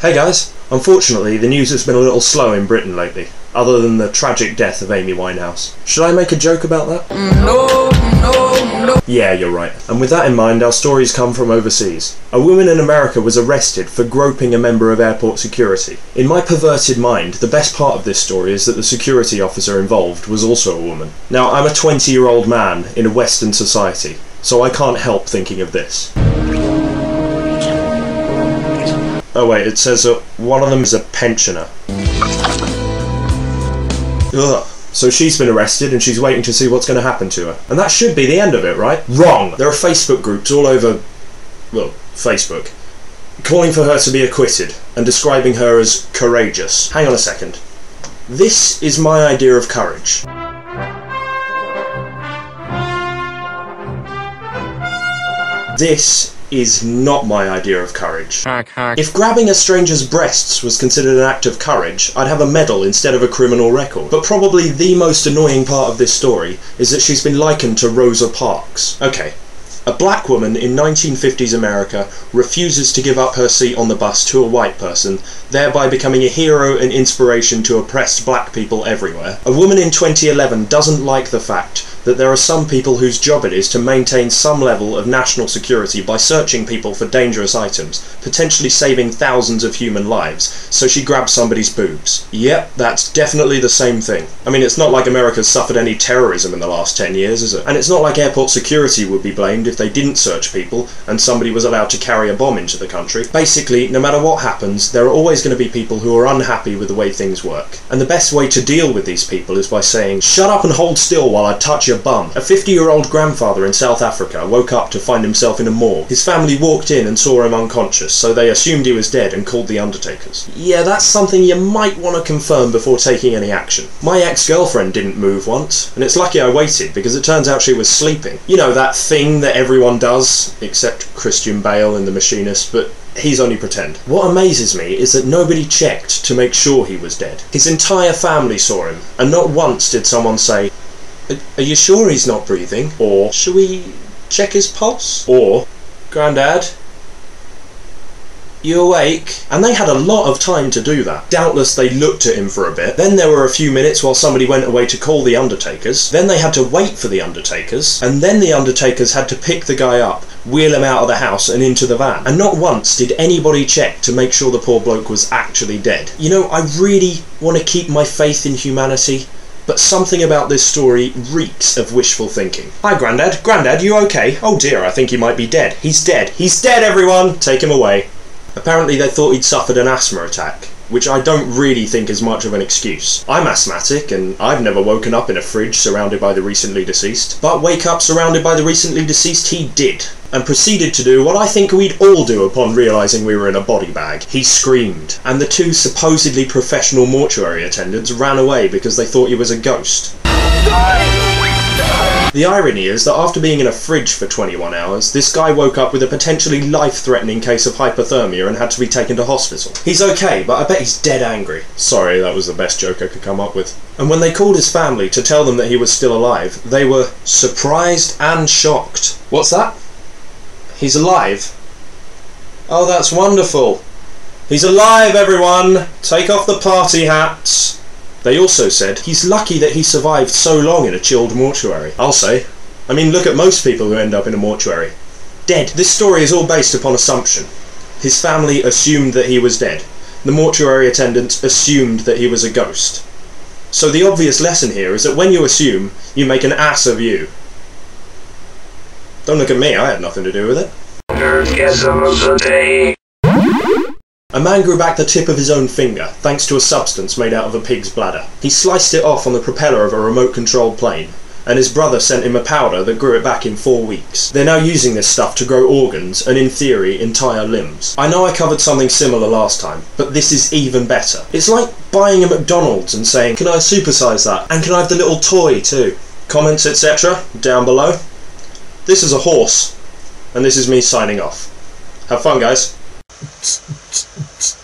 Hey guys, unfortunately the news has been a little slow in Britain lately, other than the tragic death of Amy Winehouse. Should I make a joke about that? No, no, no. Yeah, you're right. And with that in mind, our stories come from overseas. A woman in America was arrested for groping a member of airport security. In my perverted mind, the best part of this story is that the security officer involved was also a woman. Now, I'm a 20 year old man in a Western society, so I can't help thinking of this. Oh wait, it says that one of them is a pensioner. Ugh. So she's been arrested and she's waiting to see what's going to happen to her. And that should be the end of it, right? Wrong! There are Facebook groups all over, well, Facebook, calling for her to be acquitted and describing her as courageous. Hang on a second. This is my idea of courage. This is not my idea of courage. Hack, hack. If grabbing a stranger's breasts was considered an act of courage, I'd have a medal instead of a criminal record. But probably the most annoying part of this story is that she's been likened to Rosa Parks. Okay. A black woman in 1950s America refuses to give up her seat on the bus to a white person, thereby becoming a hero and inspiration to oppressed black people everywhere. A woman in 2011 doesn't like the fact that there are some people whose job it is to maintain some level of national security by searching people for dangerous items, potentially saving thousands of human lives, so she grabs somebody's boobs. Yep, that's definitely the same thing. I mean, it's not like America's suffered any terrorism in the last 10 years, is it? And it's not like airport security would be blamed if they didn't search people and somebody was allowed to carry a bomb into the country. Basically, no matter what happens, there are always going to be people who are unhappy with the way things work. And the best way to deal with these people is by saying, shut up and hold still while I touch your bum. A 50 year old grandfather in South Africa woke up to find himself in a morgue. His family walked in and saw him unconscious, so they assumed he was dead and called the undertakers. Yeah, that's something you might want to confirm before taking any action. My ex girlfriend didn't move once, and it's lucky I waited because it turns out she was sleeping. You know, that thing that everyone does, except Christian Bale in The Machinist, but he's only pretend. What amazes me is that nobody checked to make sure he was dead. His entire family saw him, and not once did someone say, "Are- Are you sure he's not breathing? Or, Should we check his pulse? Or, Grandad, you awake? And they had a lot of time to do that. Doubtless they looked at him for a bit. Then there were a few minutes while somebody went away to call the Undertakers. Then they had to wait for the Undertakers. And then the Undertakers had to pick the guy up, wheel him out of the house and into the van. And not once did anybody check to make sure the poor bloke was actually dead. You know, I really want to keep my faith in humanity. But something about this story reeks of wishful thinking. Hi, Grandad. Grandad, you okay? Oh dear, I think he might be dead. He's dead. He's dead, everyone! Take him away. Apparently they thought he'd suffered an asthma attack, which I don't really think is much of an excuse. I'm asthmatic, and I've never woken up in a fridge surrounded by the recently deceased. But wake up surrounded by the recently deceased he did, and proceeded to do what I think we'd all do upon realising we were in a body bag. He screamed, and the two supposedly professional mortuary attendants ran away because they thought he was a ghost. The irony is that after being in a fridge for 21 hours, this guy woke up with a potentially life-threatening case of hypothermia and had to be taken to hospital. He's okay, but I bet he's dead angry. Sorry, that was the best joke I could come up with. And when they called his family to tell them that he was still alive, they were surprised and shocked. What's that? He's alive? Oh, that's wonderful. He's alive, everyone! Take off the party hats! They also said he's lucky that he survived so long in a chilled mortuary. I'll say. I mean, look at most people who end up in a mortuary. Dead. This story is all based upon assumption. His family assumed that he was dead. The mortuary attendants assumed that he was a ghost. So the obvious lesson here is that when you assume, you make an ass of you. Don't look at me, I had nothing to do with it. Nerdgasm of the day. A man grew back the tip of his own finger, thanks to a substance made out of a pig's bladder. He sliced it off on the propeller of a remote controlled plane, and his brother sent him a powder that grew it back in four weeks. They're now using this stuff to grow organs, and in theory, entire limbs. I know I covered something similar last time, but this is even better. It's like buying a McDonald's and saying, Can I supersize that? And can I have the little toy too? Comments, etc., down below. This is a horse, and this is me signing off. Have fun, guys.